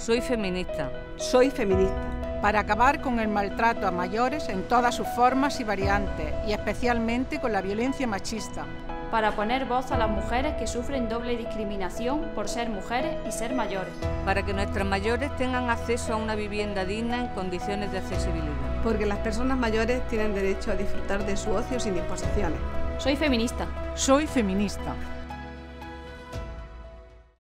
Soy feminista. Soy feminista. Para acabar con el maltrato a mayores en todas sus formas y variantes, y especialmente con la violencia machista. Para poner voz a las mujeres que sufren doble discriminación por ser mujeres y ser mayores. Para que nuestras mayores tengan acceso a una vivienda digna en condiciones de accesibilidad. Porque las personas mayores tienen derecho a disfrutar de su ocio sin imposiciones. Soy feminista. Soy feminista.